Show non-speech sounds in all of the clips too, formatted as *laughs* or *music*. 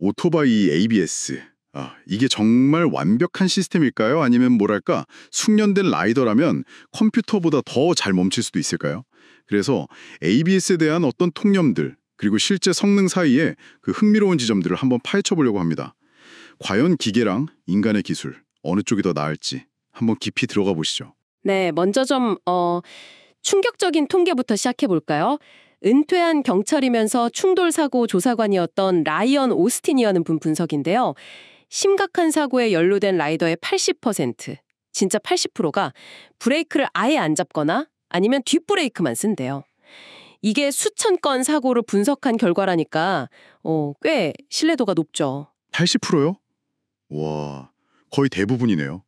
오토바이 ABS. 아, 이게 정말 완벽한 시스템일까요? 아니면 뭐랄까 숙련된 라이더라면 컴퓨터보다 더 잘 멈출 수도 있을까요? 그래서 ABS에 대한 어떤 통념들 그리고 실제 성능 사이에 그 흥미로운 지점들을 한번 파헤쳐 보려고 합니다. 과연 기계랑 인간의 기술 어느 쪽이 더 나을지 한번 깊이 들어가 보시죠. 네, 먼저 좀 어, 충격적인 통계부터 시작해 볼까요? 은퇴한 경찰이면서 충돌 사고 조사관이었던 라이언 오스틴이라는 분 분석인데요. 심각한 사고에 연루된 라이더의 80%, 진짜 80%가 브레이크를 아예 안 잡거나 아니면 뒷브레이크만 쓴대요. 이게 수천 건 사고를 분석한 결과라니까 어, 꽤 신뢰도가 높죠. 80%요? 와, 거의 대부분이네요.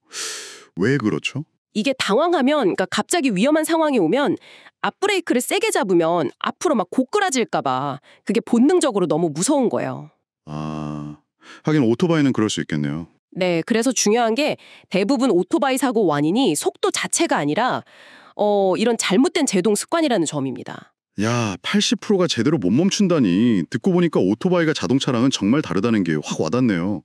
왜 그렇죠? 이게 당황하면 그러니까 갑자기 위험한 상황이 오면 앞브레이크를 세게 잡으면 앞으로 막 고꾸라질까 봐 그게 본능적으로 너무 무서운 거예요. 아, 하긴 오토바이는 그럴 수 있겠네요. 네, 그래서 중요한 게 대부분 오토바이 사고 원인이 속도 자체가 아니라 어, 이런 잘못된 제동 습관이라는 점입니다. 야, 80%가 제대로 못 멈춘다니 듣고 보니까 오토바이가 자동차랑은 정말 다르다는 게 확 와닿네요.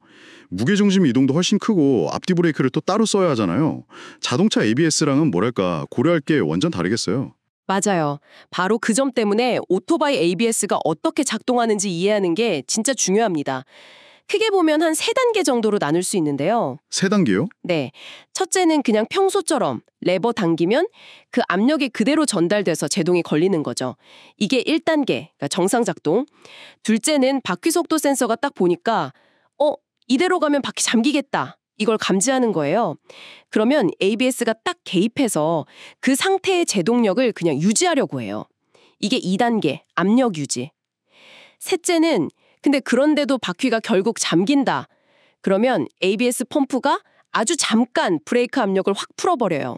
무게중심 이동도 훨씬 크고 앞뒤 브레이크를 또 따로 써야 하잖아요. 자동차 ABS랑은 뭐랄까 고려할 게 완전 다르겠어요. 맞아요. 바로 그 점 때문에 오토바이 ABS가 어떻게 작동하는지 이해하는 게 진짜 중요합니다. 크게 보면 한 세 단계 정도로 나눌 수 있는데요. 세 단계요? 네. 첫째는 그냥 평소처럼 레버 당기면 그 압력이 그대로 전달돼서 제동이 걸리는 거죠. 이게 1단계, 그러니까 정상 작동. 둘째는 바퀴 속도 센서가 딱 보니까 어, 이대로 가면 바퀴 잠기겠다. 이걸 감지하는 거예요. 그러면 ABS가 딱 개입해서 그 상태의 제동력을 그냥 유지하려고 해요. 이게 2단계, 압력 유지. 셋째는 근데 그런데도 바퀴가 결국 잠긴다. 그러면 ABS 펌프가 아주 잠깐 브레이크 압력을 확 풀어버려요.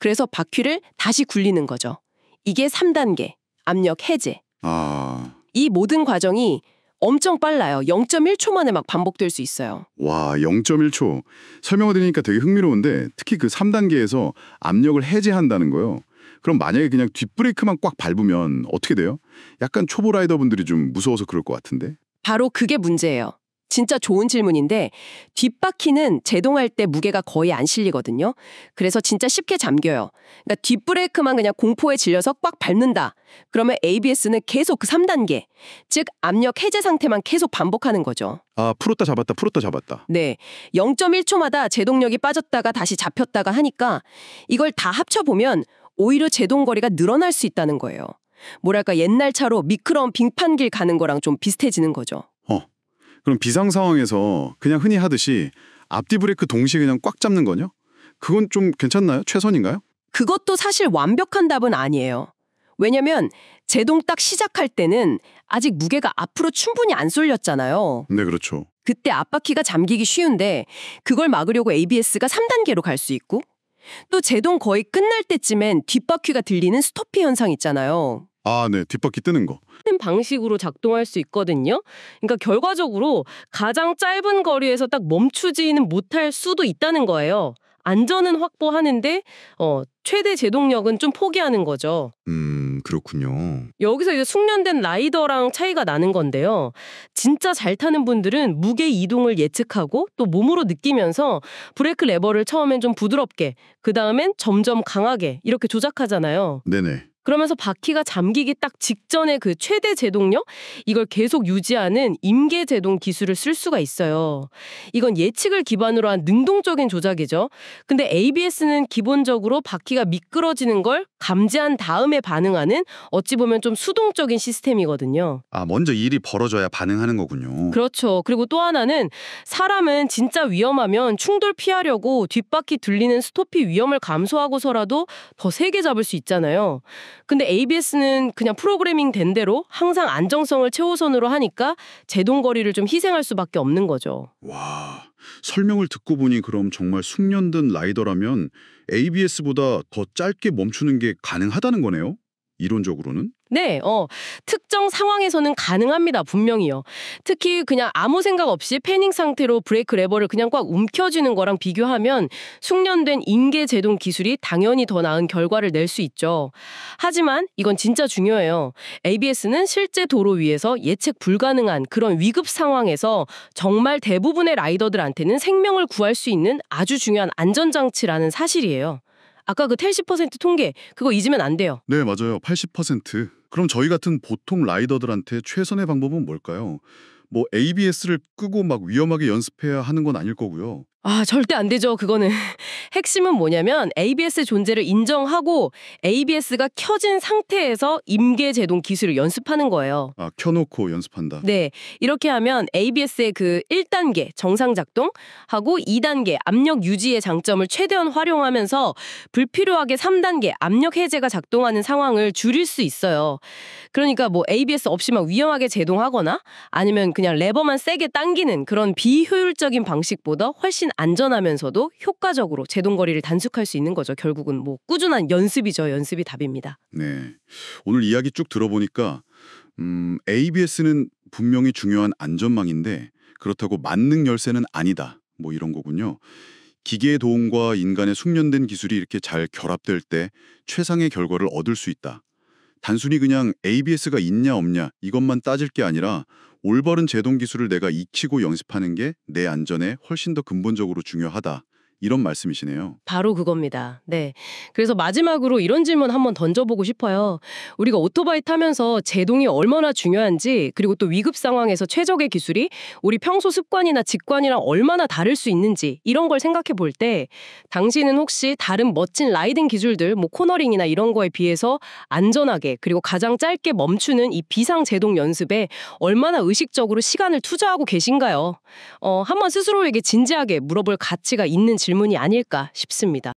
그래서 바퀴를 다시 굴리는 거죠. 이게 3단계, 압력 해제. 아, 이 모든 과정이 엄청 빨라요. 0.1초 만에 막 반복될 수 있어요. 와, 0.1초. 설명을 드리니까 되게 흥미로운데 특히 그 3단계에서 압력을 해제한다는 거요. 그럼 만약에 그냥 뒷브레이크만 꽉 밟으면 어떻게 돼요? 약간 초보 라이더분들이 좀 무서워서 그럴 것 같은데. 바로 그게 문제예요. 진짜 좋은 질문인데 뒷바퀴는 제동할 때 무게가 거의 안 실리거든요. 그래서 진짜 쉽게 잠겨요. 그러니까 뒷브레이크만 그냥 공포에 질려서 꽉 밟는다. 그러면 ABS는 계속 그 3단계, 즉 압력 해제 상태만 계속 반복하는 거죠. 아, 풀었다 잡았다, 풀었다 잡았다. 네. 0.1초마다 제동력이 빠졌다가 다시 잡혔다가 하니까 이걸 다 합쳐보면 오히려 제동거리가 늘어날 수 있다는 거예요. 뭐랄까 옛날 차로 미끄러운 빙판길 가는 거랑 좀 비슷해지는 거죠. 그럼 비상 상황에서 그냥 흔히 하듯이 앞뒤 브레이크 동시에 그냥 꽉 잡는 거요? 그건 좀 괜찮나요? 최선인가요? 그것도 사실 완벽한 답은 아니에요. 왜냐면 제동 딱 시작할 때는 아직 무게가 앞으로 충분히 안 쏠렸잖아요. 네, 그렇죠. 그때 앞바퀴가 잠기기 쉬운데 그걸 막으려고 ABS가 3단계로 갈 수 있고 또 제동 거의 끝날 때쯤엔 뒷바퀴가 들리는 스토피 현상 있잖아요. 아, 네, 뒷바퀴 뜨는 거. 같은 방식으로 작동할 수 있거든요. 그러니까 결과적으로 가장 짧은 거리에서 딱 멈추지는 못할 수도 있다는 거예요. 안전은 확보하는데 어, 최대 제동력은 좀 포기하는 거죠. 음, 그렇군요. 여기서 이제 숙련된 라이더랑 차이가 나는 건데요. 진짜 잘 타는 분들은 무게 이동을 예측하고 또 몸으로 느끼면서 브레이크 레버를 처음엔 좀 부드럽게, 그 다음엔 점점 강하게 이렇게 조작하잖아요. 네네. 그러면서 바퀴가 잠기기 딱 직전에 그 최대 제동력 이걸 계속 유지하는 임계 제동 기술을 쓸 수가 있어요. 이건 예측을 기반으로 한 능동적인 조작이죠. 근데 ABS는 기본적으로 바퀴가 미끄러지는 걸 감지한 다음에 반응하는 어찌 보면 좀 수동적인 시스템이거든요. 아, 먼저 일이 벌어져야 반응하는 거군요. 그렇죠. 그리고 또 하나는 사람은 진짜 위험하면 충돌 피하려고 뒷바퀴 들리는 스토피 위험을 감수하고서라도 더 세게 잡을 수 있잖아요. 근데 ABS는 그냥 프로그래밍 된 대로 항상 안정성을 최우선으로 하니까 제동거리를 좀 희생할 수밖에 없는 거죠. 와, 설명을 듣고 보니 그럼 정말 숙련된 라이더라면 ABS보다 더 짧게 멈추는 게 가능하다는 거네요? 이론적으로는? 네, 어, 특정 상황에서는 가능합니다, 분명히요. 특히 그냥 아무 생각 없이 패닝 상태로 브레이크 레버를 그냥 꽉 움켜쥐는 거랑 비교하면 숙련된 인계 제동 기술이 당연히 더 나은 결과를 낼 수 있죠. 하지만 이건 진짜 중요해요. ABS는 실제 도로 위에서 예측 불가능한 그런 위급 상황에서 정말 대부분의 라이더들한테는 생명을 구할 수 있는 아주 중요한 안전장치라는 사실이에요. 아까 그텔10% 통계, 그거 잊으면 안 돼요. 네, 맞아요. 80%. 그럼 저희 같은 보통 라이더들한테 최선의 방법은 뭘까요? 뭐 ABS를 끄고 막 위험하게 연습해야 하는 건 아닐 거고요. 아, 절대 안 되죠, 그거는. *laughs* 핵심은 뭐냐면 ABS 존재를 인정하고 ABS가 켜진 상태에서 임계 제동 기술을 연습하는 거예요. 아, 켜놓고 연습한다. 네. 이렇게 하면 ABS의 그 1단계 정상 작동하고 2단계 압력 유지의 장점을 최대한 활용하면서 불필요하게 3단계 압력 해제가 작동하는 상황을 줄일 수 있어요. 그러니까 뭐 ABS 없이 막 위험하게 제동하거나 아니면 그냥 레버만 세게 당기는 그런 비효율적인 방식보다 훨씬 안전하면서도 효과적으로 제동 거리를 단축할 수 있는 거죠. 결국은 뭐 꾸준한 연습이죠. 연습이 답입니다. 네. 오늘 이야기 쭉 들어보니까 음, ABS는 분명히 중요한 안전망인데 그렇다고 만능 열쇠는 아니다. 뭐 이런 거군요. 기계의 도움과 인간의 숙련된 기술이 이렇게 잘 결합될 때 최상의 결과를 얻을 수 있다. 단순히 그냥 ABS가 있냐 없냐 이것만 따질 게 아니라 올바른 제동 기술을 내가 익히고 연습하는 게 내 안전에 훨씬 더 근본적으로 중요하다. 이런 말씀이시네요. 바로 그겁니다. 네. 그래서 마지막으로 이런 질문 한번 던져보고 싶어요. 우리가 오토바이 타면서 제동이 얼마나 중요한지 그리고 또 위급 상황에서 최적의 기술이 우리 평소 습관이나 직관이랑 얼마나 다를 수 있는지 이런 걸 생각해 볼 때 당신은 혹시 다른 멋진 라이딩 기술들 뭐 코너링이나 이런 거에 비해서 안전하게 그리고 가장 짧게 멈추는 이 비상 제동 연습에 얼마나 의식적으로 시간을 투자하고 계신가요? 어, 한번 스스로에게 진지하게 물어볼 가치가 있는 질문이 아닐까 싶습니다.